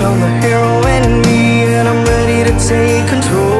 found the hero in me and I'm ready to take control.